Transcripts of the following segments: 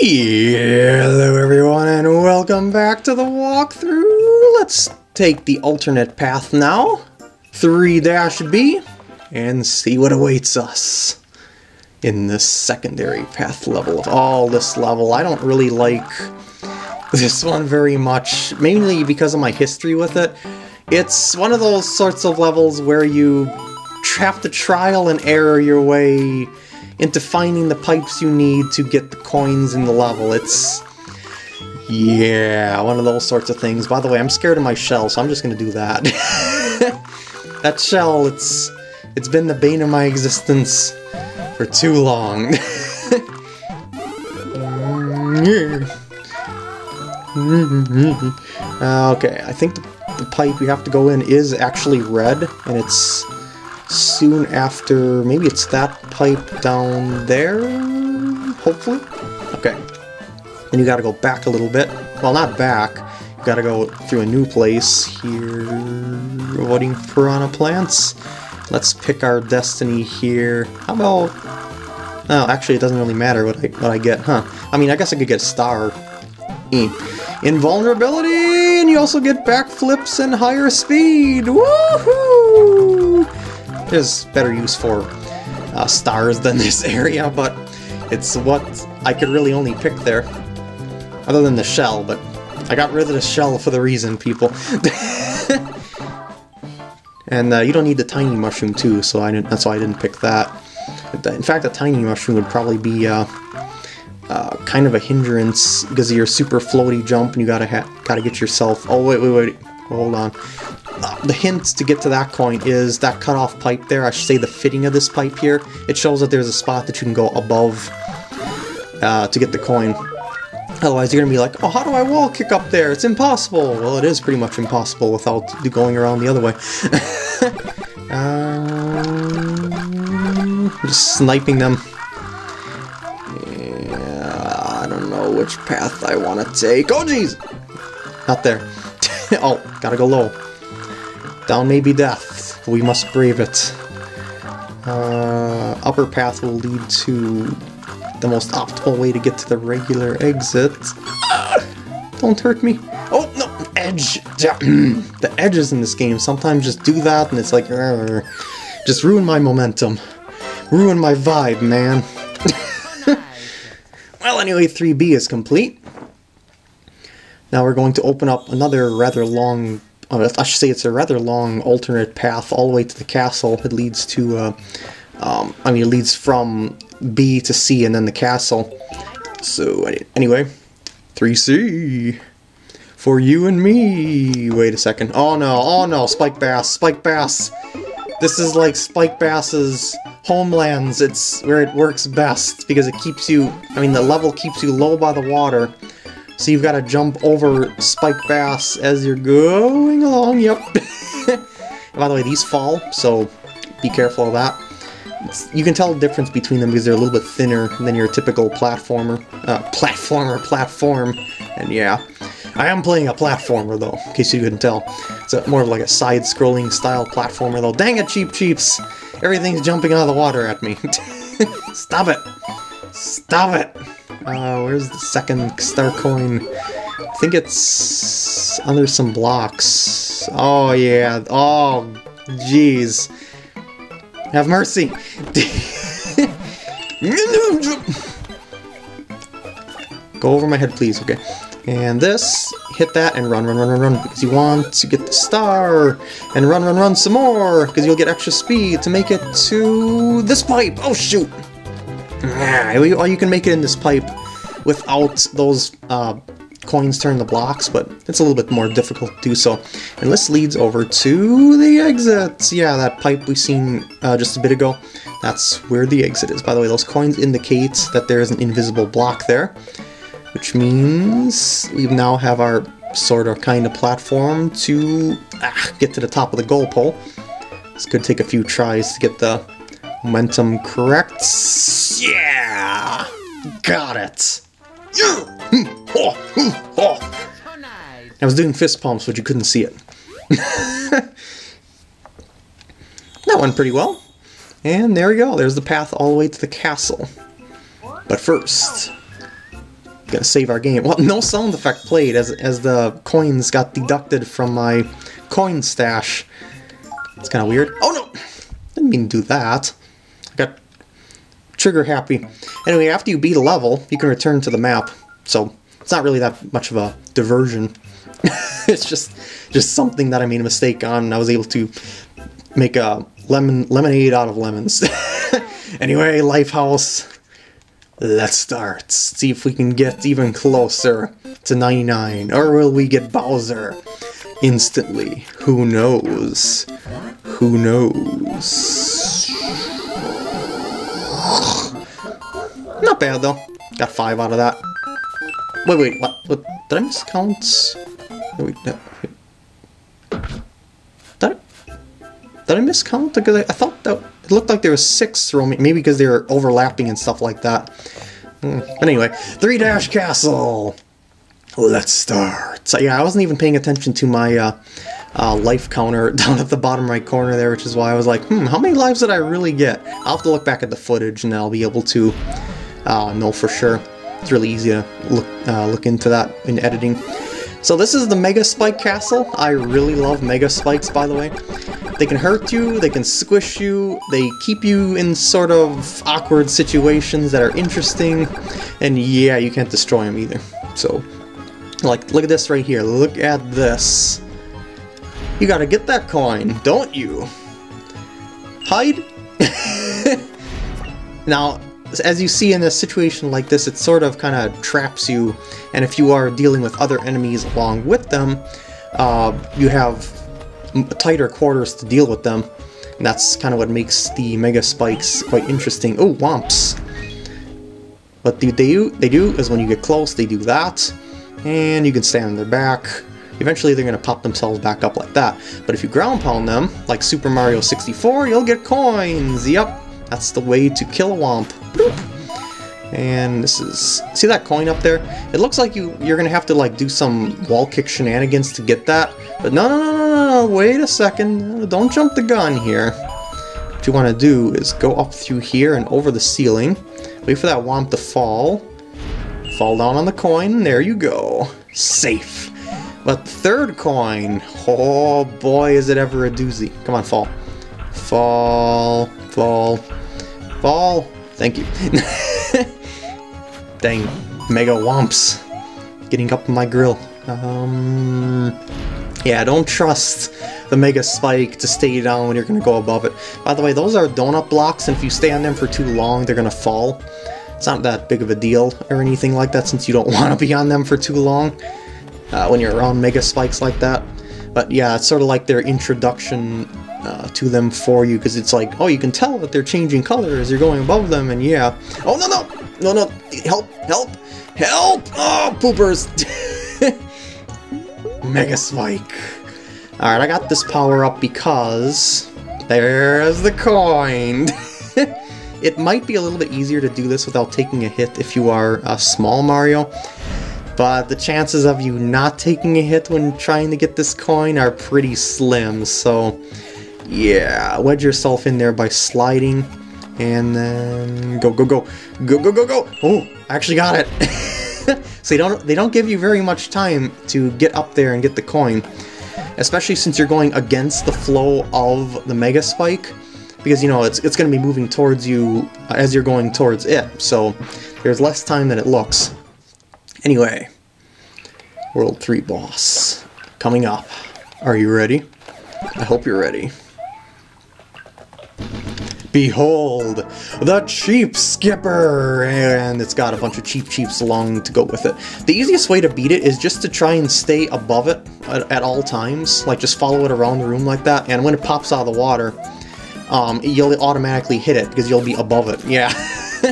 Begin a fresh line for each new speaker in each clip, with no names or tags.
Hello everyone and welcome back to the walkthrough. Let's take the alternate path now, 3-B, and see what awaits us in this secondary path level of all this level. I don't really like this one very much, mainly because of my history with it. It's one of those sorts of levels where you have to trial and error your way into finding the pipes you need to get the coins in the level. It's... Yeah, one of those sorts of things. By the way, I'm scared of my shell, so I'm just gonna do that. that shell, it's... It's been the bane of my existence for too long. Okay, I think the, the pipe we have to go in is actually red, and it's soon after, maybe it's that pipe down there, hopefully? Okay. And you gotta go back a little bit. Well, not back. You gotta go through a new place here. Avoiding piranha plants. Let's pick our destiny here. How about... Oh, actually, it doesn't really matter what I, what I get, huh? I mean, I guess I could get a star. E. Invulnerability! And you also get backflips and higher speed! Woohoo! There's better use for uh, stars than this area, but it's what I could really only pick there. Other than the shell, but I got rid of the shell for the reason, people. and uh, you don't need the tiny mushroom too, so I didn't, that's why I didn't pick that. In fact, the tiny mushroom would probably be uh, uh, kind of a hindrance because of your super floaty jump, and you gotta gotta get yourself. Oh wait, wait, wait, hold on. Uh, the hint to get to that coin is that cut-off pipe there. I should say the fitting of this pipe here. It shows that there's a spot that you can go above uh, to get the coin. Otherwise, you're gonna be like, oh, how do I wall kick up there? It's impossible. Well, it is pretty much impossible without going around the other way. um, just sniping them. Yeah, I don't know which path I want to take. Oh, jeez! Not there. oh, gotta go low. Down may be death, we must brave it. Uh, upper path will lead to the most optimal way to get to the regular exit. Don't hurt me. Oh, no! Edge! the edges in this game sometimes just do that, and it's like... just ruin my momentum. Ruin my vibe, man. well, anyway, 3B is complete. Now we're going to open up another rather long uh, I should say it's a rather long alternate path all the way to the castle. It leads to, uh, um, I mean, it leads from B to C and then the castle. So, anyway, 3C for you and me. Wait a second. Oh no, oh no, Spike Bass, Spike Bass. This is like Spike Bass's homelands. It's where it works best because it keeps you, I mean, the level keeps you low by the water. So you've got to jump over spike bass as you're going along, yep. by the way, these fall, so be careful of that. It's, you can tell the difference between them because they're a little bit thinner than your typical platformer. Uh, platformer, platform, and yeah. I am playing a platformer though, in case you couldn't tell. It's a, more of like a side-scrolling style platformer though. Dang it, Cheep Cheeps! Everything's jumping out of the water at me. Stop it! Stop it! Uh, where's the second star coin? I think it's under some blocks. Oh, yeah. Oh, jeez. Have mercy. Go over my head, please. Okay. And this, hit that and run, run, run, run, run, because you want to get the star. And run, run, run some more, because you'll get extra speed to make it to this pipe. Oh, shoot. Well, you can make it in this pipe without those uh, coins turn the blocks, but it's a little bit more difficult to do so. And this leads over to the exit. Yeah, that pipe we seen uh, just a bit ago, that's where the exit is. By the way, those coins indicate that there is an invisible block there, which means we now have our sort of kind of platform to ah, get to the top of the goal pole. This could take a few tries to get the momentum correct. Yeah! Got it! Hmm. Hmm, I was doing fist pumps, but you couldn't see it. that went pretty well. And there we go. There's the path all the way to the castle. But first, Gotta save our game. Well, no sound effect played as, as the coins got deducted from my coin stash. It's kind of weird. Oh no! Didn't mean to do that. Trigger happy. Anyway, after you beat a level, you can return to the map. So, it's not really that much of a diversion. it's just just something that I made a mistake on, and I was able to make a lemon lemonade out of lemons. anyway, Lifehouse, let's start. See if we can get even closer to 99, or will we get Bowser instantly? Who knows? Who knows? Not bad though. Got five out of that. Wait, wait, what? what did I miscount? Wait, no. Did I, did I miscount? Because I, I thought that it looked like there was six roaming. Maybe because they were overlapping and stuff like that. Hmm. Anyway, Three Dash Castle. Let's start. So yeah, I wasn't even paying attention to my uh, uh, life counter down at the bottom right corner there, which is why I was like, hmm, how many lives did I really get? I'll have to look back at the footage and I'll be able to uh, know for sure. It's really easy to look uh, look into that in editing. So this is the Mega Spike Castle. I really love Mega Spikes, by the way. They can hurt you, they can squish you, they keep you in sort of awkward situations that are interesting, and yeah, you can't destroy them either. So, like, look at this right here. Look at this. You gotta get that coin, don't you? Hide? now, as you see in a situation like this, it sort of kind of traps you, and if you are dealing with other enemies along with them, uh, you have tighter quarters to deal with them. And that's kind of what makes the Mega Spikes quite interesting. Oh, Whomps! What they do? They do is when you get close, they do that, and you can stand on their back. Eventually they're going to pop themselves back up like that. But if you ground pound them, like Super Mario 64, you'll get coins! Yep, that's the way to kill a Whomp. And this is... See that coin up there? It looks like you, you're gonna have to like do some wall kick shenanigans to get that. But no, no, no, no, no, wait a second. Don't jump the gun here. What you want to do is go up through here and over the ceiling. Wait for that Whomp to fall. Fall down on the coin. There you go. Safe. But third coin. Oh boy, is it ever a doozy. Come on, fall. Fall. Fall. Fall. Thank you. Dang, mega whomps. Getting up my grill. Um, yeah, don't trust the Mega Spike to stay down when you're going to go above it. By the way, those are donut blocks, and if you stay on them for too long, they're going to fall. It's not that big of a deal or anything like that, since you don't want to be on them for too long uh, when you're around Mega Spikes like that. But yeah, it's sort of like their introduction uh, to them for you, because it's like, oh, you can tell that they're changing color as you're going above them, and yeah. Oh, no, no! No, no! Help! Help! Help! Oh, poopers! Mega Spike. Alright, I got this power up because... There's the coin! it might be a little bit easier to do this without taking a hit if you are a small Mario, but the chances of you not taking a hit when trying to get this coin are pretty slim, so yeah, wedge yourself in there by sliding, and then go, go, go, go, go, go, go! Oh, I actually got it! so they don't they don't give you very much time to get up there and get the coin, especially since you're going against the flow of the Mega Spike, because you know it's it's going to be moving towards you as you're going towards it. So there's less time than it looks. Anyway, World 3 boss coming up. Are you ready? I hope you're ready. Behold, the Cheepskipper! And it's got a bunch of cheep Cheeps along to go with it. The easiest way to beat it is just to try and stay above it at, at all times. Like, just follow it around the room like that, and when it pops out of the water, um, you'll automatically hit it, because you'll be above it. Yeah.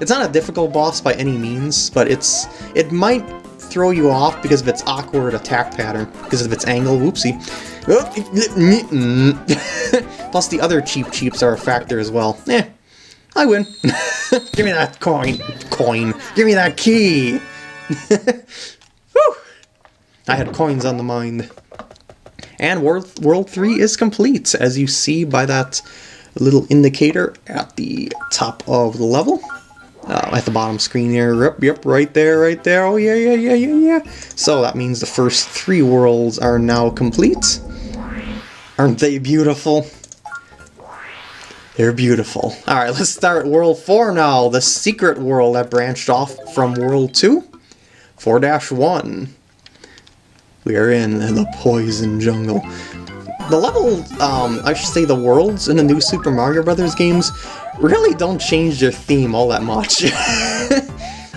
it's not a difficult boss by any means, but it's it might throw you off because of its awkward attack pattern, because of its angle, whoopsie. Plus the other cheep cheeps are a factor as well. Eh, I win. Give me that coin. Coin. Give me that key. Whew. I had coins on the mind. And World, World 3 is complete, as you see by that little indicator at the top of the level. uh, at the bottom screen here. Yep, yep, right there, right there. Oh, yeah, yeah, yeah, yeah, yeah. So that means the first three worlds are now complete. Aren't they beautiful? They're beautiful. Alright, let's start World 4 now. The secret world that branched off from World 2. 4-1. We are in the poison jungle. The level, um, I should say the worlds in the new Super Mario Brothers games really don't change their theme all that much.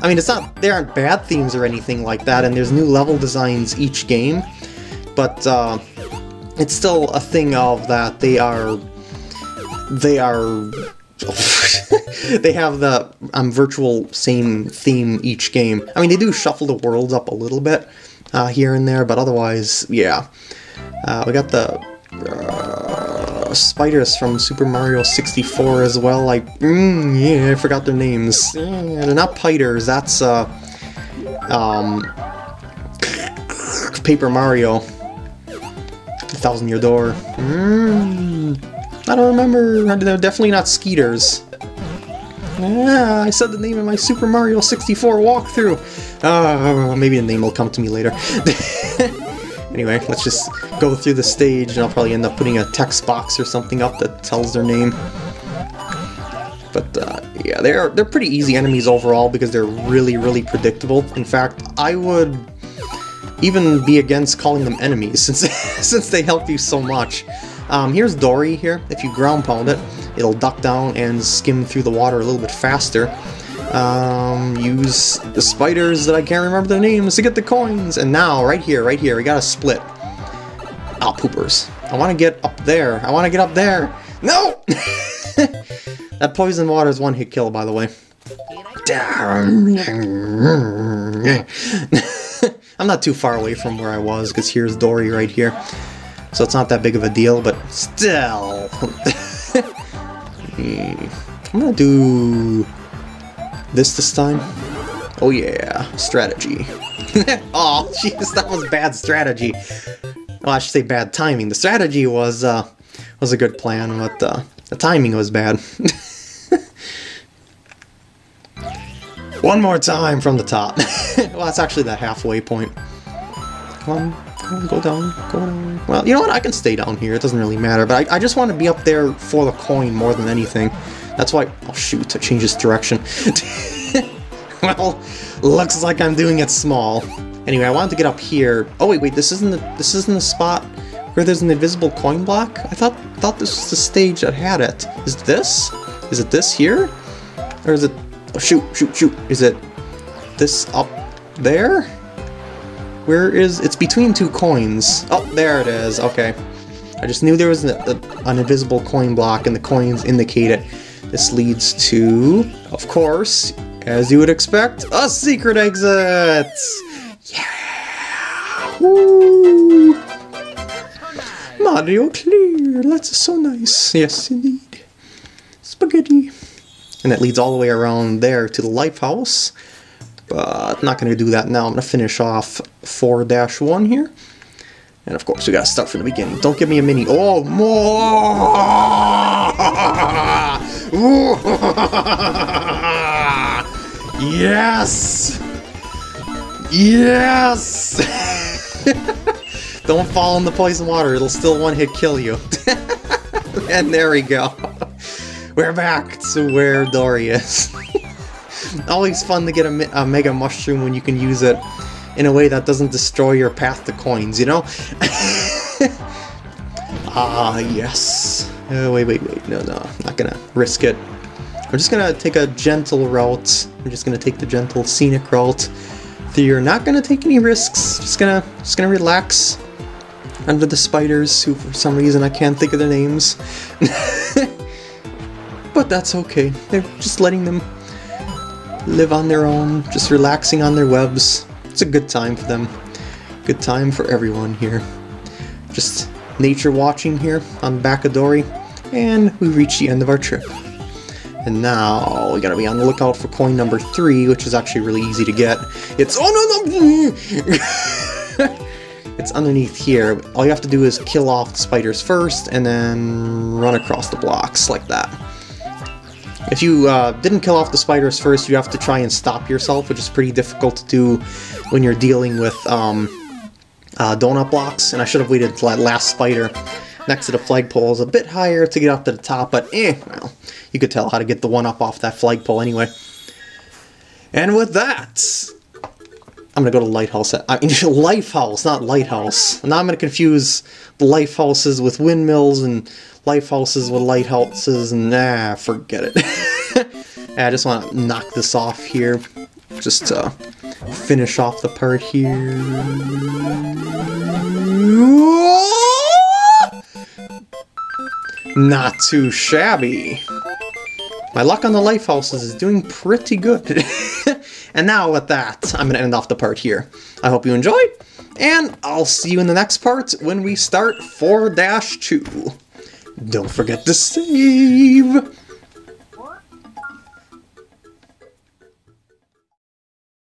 I mean, it's not, they aren't bad themes or anything like that, and there's new level designs each game, but, uh, it's still a thing of that they are they are they have the um, virtual same theme each game. I mean, they do shuffle the worlds up a little bit uh, here and there, but otherwise, yeah. Uh, we got the uh, spiders from Super Mario 64 as well. Like, mm, yeah, I forgot their names. Yeah, they're not Piders. That's uh, um, Paper Mario. Thousand Year Door. Mm. I don't remember. They're definitely not Skeeters. Yeah, I said the name in my Super Mario 64 walkthrough. Uh, maybe the name will come to me later. anyway, let's just go through the stage, and I'll probably end up putting a text box or something up that tells their name. But uh, yeah, they're they're pretty easy enemies overall because they're really really predictable. In fact, I would even be against calling them enemies since since they help you so much. Um, here's Dorrie here. If you ground pound it, it'll duck down and skim through the water a little bit faster. Um, use the spiders that I can't remember their names to get the coins. And now, right here, right here, we got a split. Ah, oh, poopers. I want to get up there. I want to get up there. No! that poison water is one hit kill, by the way. I'm not too far away from where I was, because here's Dorrie right here. So it's not that big of a deal, but still. I'm gonna do this this time. Oh yeah, strategy. oh, jeez, that was bad strategy. Well, I should say bad timing. The strategy was uh, was a good plan, but uh, the timing was bad. One more time from the top. well, that's actually the halfway point. Come on. Go down, go down. Well, you know what? I can stay down here. It doesn't really matter. But I, I just want to be up there for the coin more than anything. That's why... Oh, shoot. I changed its direction. well, looks like I'm doing it small. Anyway, I wanted to get up here. Oh, wait, wait. This isn't the, this isn't the spot where there's an invisible coin block? I thought thought this was the stage that had it. Is this? Is it this here? Or is it... Oh, shoot, shoot, shoot. Is it this up there? Where is... It's between two coins. Oh, there it is. Okay. I just knew there was an, a, an invisible coin block and the coins indicate it. This leads to, of course, as you would expect, a secret exit! Yeah! Woo! Mario clear! That's so nice. Yes, indeed. Spaghetti. And it leads all the way around there to the Lifehouse. But not going to do that now. I'm going to finish off 4-1 here. And of course, we got to start from the beginning. Don't give me a mini. Oh, more! yes! Yes! Don't fall in the poison water. It'll still one-hit kill you. and there we go. We're back to where Dorrie is. Always fun to get a, a, Mega Mushroom when you can use it in a way that doesn't destroy your path to coins, you know? ah, yes. Oh, wait, wait, wait. No, no. I'm not gonna risk it. I'm just gonna take a gentle route. I'm just gonna take the gentle scenic route. You're not gonna take any risks. Just gonna, just gonna relax under the spiders, who for some reason I can't think of their names. but that's okay. They're just letting them live on their own, just relaxing on their webs. It's a good time for them. Good time for everyone here. Just nature watching here on Dorrie, and we reach the end of our trip. And now we gotta be on the lookout for coin number three, which is actually really easy to get. It's oh no no! it's underneath here. All you have to do is kill off the spiders first, and then run across the blocks like that. If you uh, didn't kill off the spiders first, you have to try and stop yourself, which is pretty difficult to do when you're dealing with um, uh, donut blocks. And I should have waited until that last spider next to the flagpole is a bit higher to get up to the top, but eh, well, you could tell how to get the one up off that flagpole anyway. And with that, I'm gonna go to lighthouse. I mean, lifehouse, not lighthouse. Now I'm gonna confuse the lifehouses with windmills and lifehouses with lighthouses, nah, forget it. I just want to knock this off here, just to finish off the part here. Not too shabby. My luck on the lifehouses is doing pretty good. and now with that, I'm going to end off the part here. I hope you enjoyed, and I'll see you in the next part when we start 4-2. Don't forget to save!